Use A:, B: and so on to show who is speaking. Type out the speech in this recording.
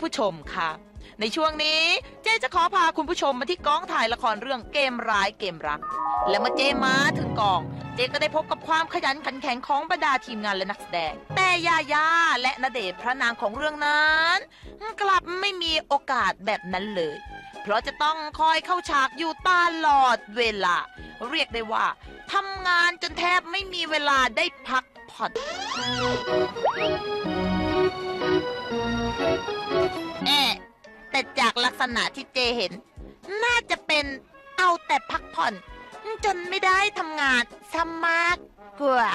A: ผู้ชมค่ะ ในช่วงนี้เจ๊จะขอพาคุณผู้ชมมาที่กองถ่ายละครเรื่องเกมร้ายเกมรัก และเมื่อเจมาถึงกอง เจ๊ก็ได้พบกับความขยันขันแข็งของบรรดาทีมงานและนักแสดง แต่ยาย่าและณเดชน์พระนางของเรื่องนั้น กลับไม่มีโอกาสแบบนั้นเลย เพราะจะต้องคอยเข้าฉากอยู่ตลอดเวลา เรียกได้ว่าทำงานจนแทบไม่มีเวลาได้พักผ่อน แต่จากลักษณะที่เจเห็น น่าจะเป็นเอาแต่พักผ่อน จนไม่ได้ทำงานซะมากกว่า